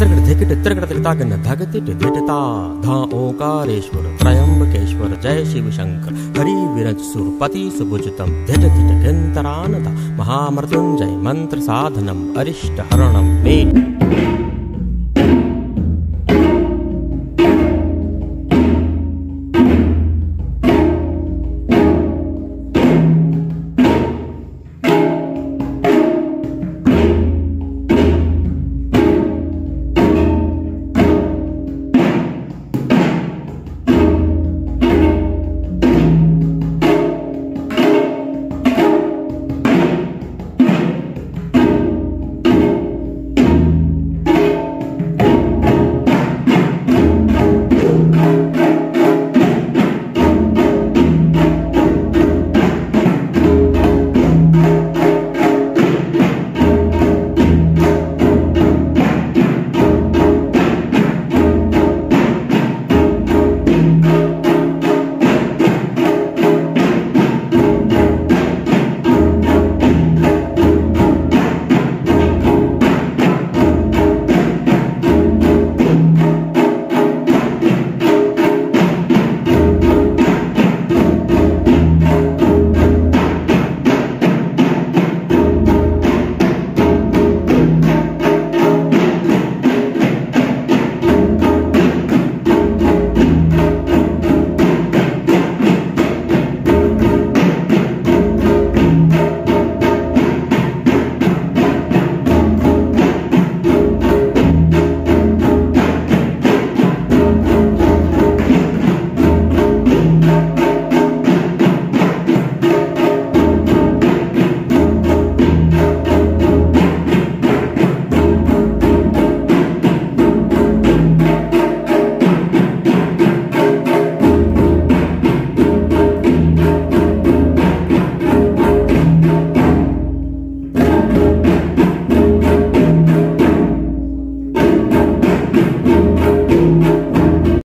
तृकटधिकट त्रिकटिताग्नधगतिट धिटिता त्रयम्बकेश्वर जय शिव शङ्कर हरिविरज सुरपति सुभुजितं धिट तिट किन्तरानदा महामृतं जय अरिष्टहरणं मे।